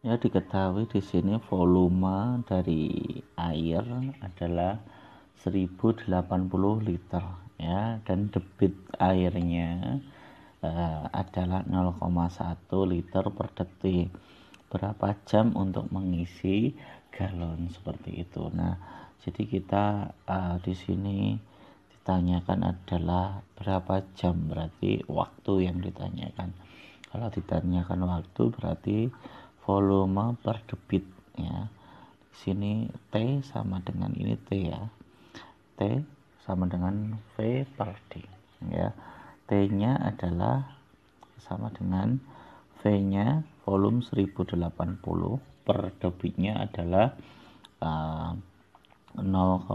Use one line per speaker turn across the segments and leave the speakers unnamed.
diketahui di sini volume dari air adalah 1080 liter ya dan debit airnya uh, adalah 0,1 liter per detik. Berapa jam untuk mengisi galon seperti itu. Nah, jadi kita uh, di sini ditanyakan adalah berapa jam berarti waktu yang ditanyakan kalau ditanyakan waktu berarti volume per debit ya. Di sini T sama dengan ini T ya. T sama dengan V per D ya. T nya adalah sama dengan V nya volume 1080 per debitnya adalah uh, 0,1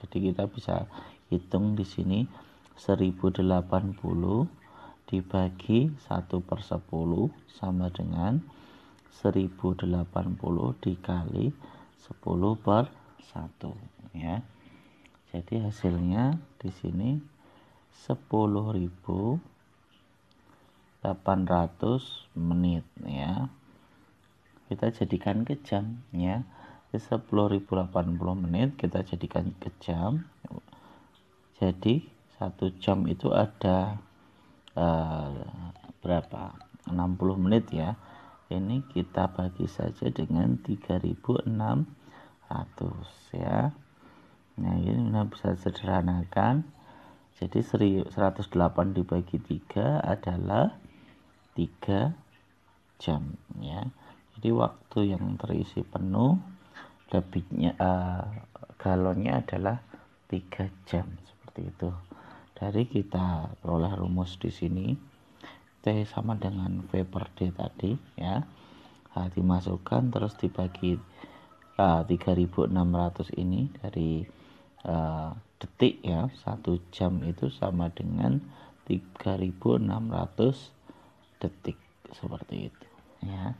jadi kita bisa hitung di sini 1080 dibagi 1 per 10 sama dengan 1080 dikali 10 per 1 ya. Jadi hasilnya di sini 10.800 menit ya. Kita jadikan ke jam ya. 10.080 menit kita jadikan ke jam. Jadi satu jam itu ada uh, berapa? 60 menit ya. Ini kita bagi saja dengan 3600 ya. Nah ini bisa sederhanakan. Jadi 108 dibagi 3 adalah 3 jam ya. Jadi waktu yang terisi penuh debitnya uh, galonnya adalah 3 jam seperti itu dari kita peroleh rumus di sini T sama dengan V per D tadi ya. Nah, dimasukkan terus dibagi uh, 3600 ini dari uh, detik ya. Satu jam itu sama dengan 3600 detik seperti itu ya